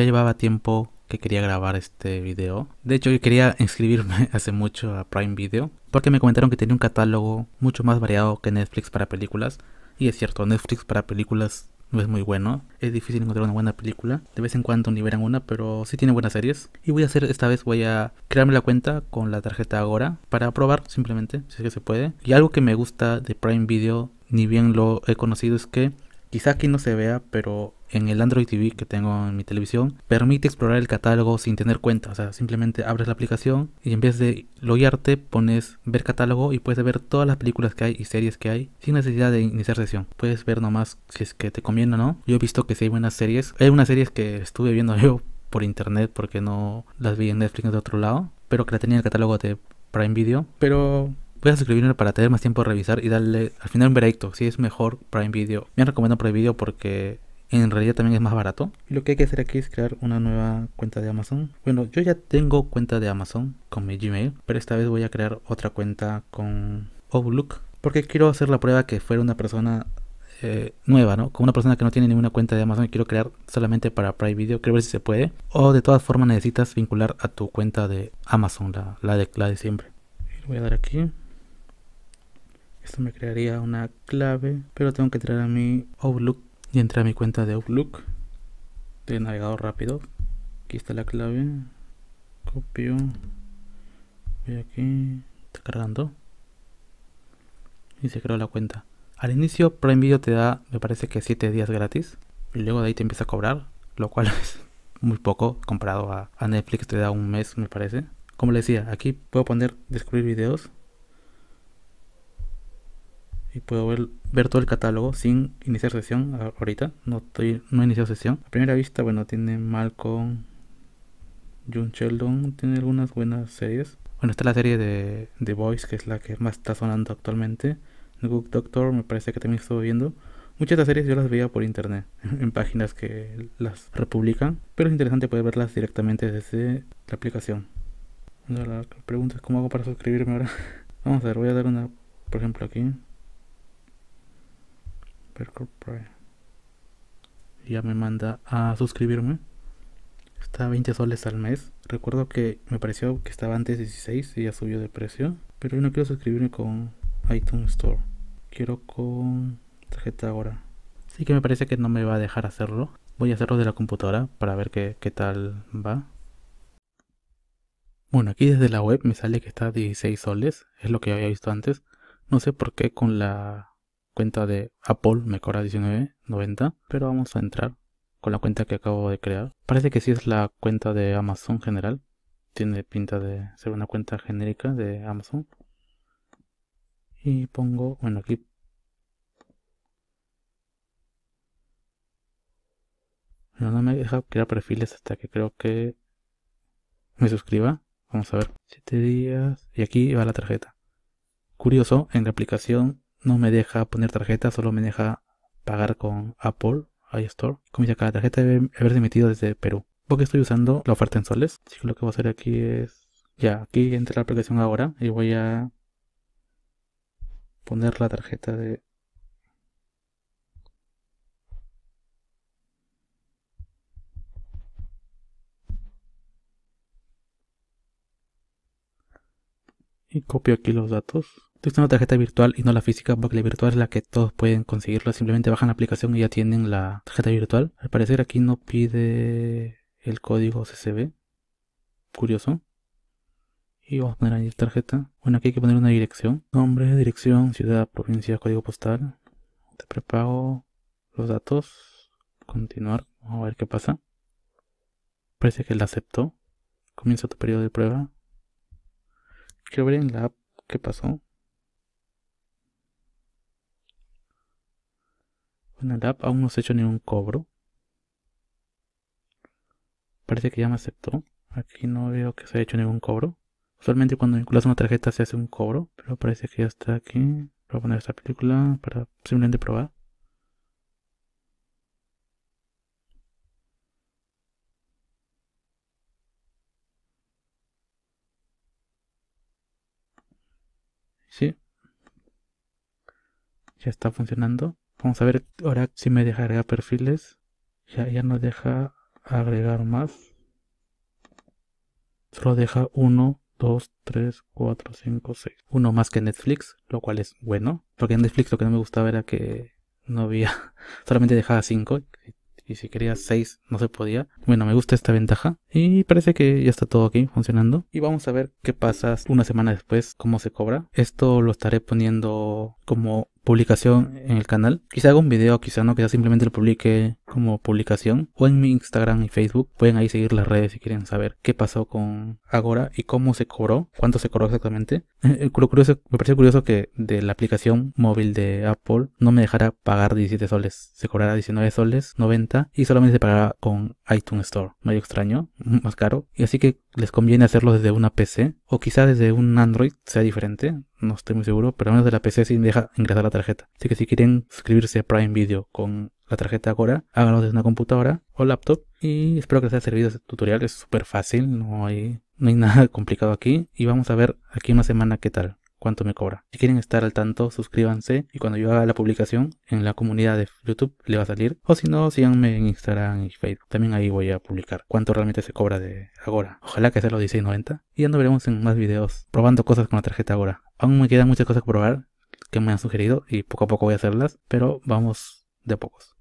Ya llevaba tiempo que quería grabar este video. De hecho, yo quería inscribirme hace mucho a Prime Video porque me comentaron que tenía un catálogo mucho más variado que Netflix para películas. Y es cierto, Netflix para películas no es muy bueno. Es difícil encontrar una buena película. De vez en cuando liberan una, pero sí tiene buenas series. Y voy a hacer, esta vez voy a crearme la cuenta con la tarjeta Agora para probar simplemente, si es que se puede. Y algo que me gusta de Prime Video, ni bien lo he conocido, es que quizá aquí no se vea, pero en el Android TV que tengo en mi televisión permite explorar el catálogo sin tener cuenta. O sea, simplemente abres la aplicación y en vez de loguearte pones ver catálogo y puedes ver todas las películas que hay y series que hay sin necesidad de iniciar sesión. Puedes ver nomás si es que te conviene o no. Yo he visto que si hay buenas series. Hay unas series que estuve viendo yo por internet porque no las vi en Netflix de otro lado, pero que la tenía en el catálogo de Prime Video. Pero voy a suscribirme para tener más tiempo de revisar y darle al final un veredicto si es mejor Prime Video. Me han recomendado Prime Video porque en realidad también es más barato. Y lo que hay que hacer aquí es crear una nueva cuenta de Amazon. Bueno, yo ya tengo cuenta de Amazon con mi Gmail, pero esta vez voy a crear otra cuenta con Outlook. Porque quiero hacer la prueba que fuera una persona eh, nueva, ¿no? Con una persona que no tiene ninguna cuenta de Amazon y quiero crear solamente para Prime Video. Quiero ver si se puede. O de todas formas necesitas vincular a tu cuenta de Amazon, la, de, siempre. Voy a dar aquí. Esto me crearía una clave, pero tengo que traer a mi Outlook y entré a mi cuenta de Outlook. De navegador rápido. Aquí está la clave. Copio. Voy aquí. Está cargando. Y se creó la cuenta. Al inicio Prime Video te da me parece que 7 días gratis. Y luego de ahí te empieza a cobrar lo cual es muy poco comparado a, a Netflix te da un mes me parece. Como les decía aquí puedo poner descubrir videos y puedo ver, ver, todo el catálogo sin iniciar sesión ahorita. No estoy no he iniciado sesión. A primera vista, bueno, tiene Malcolm, John Sheldon, tiene algunas buenas series. Bueno, está la serie de The Voice, que es la que más está sonando actualmente. The Good Doctor, me parece que también estuve viendo. Muchas de las series yo las veía por internet, en páginas que las republican, pero es interesante poder verlas directamente desde la aplicación. La pregunta es cómo hago para suscribirme ahora. Vamos a ver, voy a dar una, por ejemplo, aquí. Ya me manda a suscribirme. Está a 20 soles al mes. Recuerdo que me pareció que estaba antes 16 y ya subió de precio. Pero yo no quiero suscribirme con iTunes Store. Quiero con tarjeta ahora. Sí que me parece que no me va a dejar hacerlo. Voy a hacerlo de la computadora para ver qué, qué tal va. Bueno, aquí desde la web me sale que está a 16 soles. Es lo que había visto antes. No sé por qué con la cuenta de Apple me cobra 19.90, pero vamos a entrar con la cuenta que acabo de crear. Parece que sí es la cuenta de Amazon general. Tiene pinta de ser una cuenta genérica de Amazon. Y pongo, bueno, aquí no me deja crear perfiles hasta que creo que me suscriba. Vamos a ver. 7 días. Y aquí va la tarjeta. Curioso, en la aplicación no me deja poner tarjeta, solo me deja pagar con Apple iStore. Como dice acá, la tarjeta debe haberse emitido desde Perú. Porque estoy usando la oferta en soles. Así que lo que voy a hacer aquí es... Ya, aquí entra la aplicación ahora y voy a poner la tarjeta de... Y copio aquí los datos. Estoy usando tarjeta virtual y no la física porque la virtual es la que todos pueden conseguirlo. Simplemente bajan la aplicación y ya tienen la tarjeta virtual. Al parecer aquí no pide el código CCB. Curioso. Y vamos a poner ahí tarjeta. Bueno, aquí hay que poner una dirección. Nombre, dirección, ciudad, provincia, código postal. Te prepago los datos. Continuar. Vamos a ver qué pasa. Parece que la aceptó. Comienza tu periodo de prueba. Quiero ver en la app qué pasó. App aún no se ha hecho ningún cobro. Parece que ya me aceptó. Aquí no veo que se haya hecho ningún cobro. Usualmente cuando vinculas una tarjeta se hace un cobro. Pero parece que ya está aquí. Voy a poner esta película para simplemente probar. Sí. Ya está funcionando. Vamos a ver ahora si me deja agregar perfiles. Ya, ya no deja agregar más. Solo deja 1, 2, 3, 4, 5, 6. Uno más que Netflix, lo cual es bueno. Porque en Netflix lo que no me gustaba era que no había, solamente dejaba 5 y si quería 6 no se podía. Bueno, me gusta esta ventaja y parece que ya está todo aquí funcionando. Y vamos a ver qué pasa una semana después, cómo se cobra. Esto lo estaré poniendo como publicación en el canal. Quizá haga un video, quizá no, quizá simplemente lo publique como publicación o en mi Instagram y Facebook. Pueden ahí seguir las redes si quieren saber qué pasó con Agora y cómo se cobró, cuánto se cobró exactamente. Eh, curioso, me pareció curioso que de la aplicación móvil de Apple no me dejara pagar 17 soles. Se cobrará 19 soles, 90 y solamente se pagará con iTunes Store. Medio extraño, más caro. Y así que les conviene hacerlo desde una PC o quizá desde un Android sea diferente no estoy muy seguro, pero al menos de la PC sí deja ingresar la tarjeta. Así que si quieren suscribirse a Prime Video con la tarjeta Agora, háganlo desde una computadora o laptop. Y espero que les haya servido este tutorial, es súper fácil, no hay, no hay nada complicado aquí. Y vamos a ver aquí una semana qué tal cuánto me cobra. Si quieren estar al tanto, suscríbanse y cuando yo haga la publicación en la comunidad de YouTube le va a salir. O si no, síganme en Instagram y Facebook. También ahí voy a publicar cuánto realmente se cobra de Agora. Ojalá que sea los 16.90. Y ya nos veremos en más videos probando cosas con la tarjeta Agora. Aún me quedan muchas cosas por probar que me han sugerido y poco a poco voy a hacerlas, pero vamos de pocos.